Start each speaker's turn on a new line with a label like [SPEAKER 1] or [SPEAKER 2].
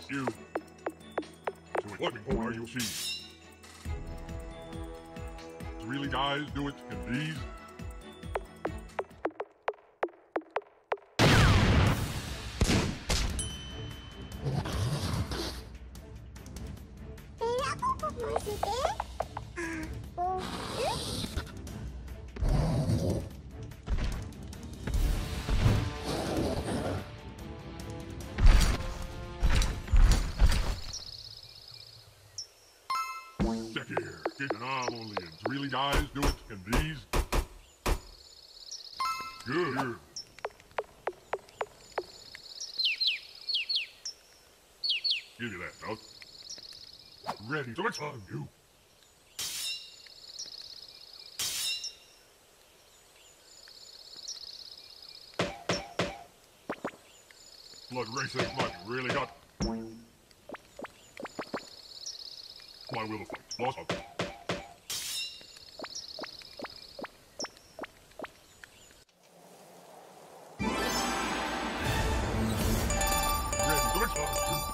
[SPEAKER 1] Just you. So what before are you see? Really, guys, do it in these? Here. Get an arm only in. Really, guys, do it in these? Good. Give you that, out. Ready. So it's on you. Blood racing much really got. My will affect, not of Red,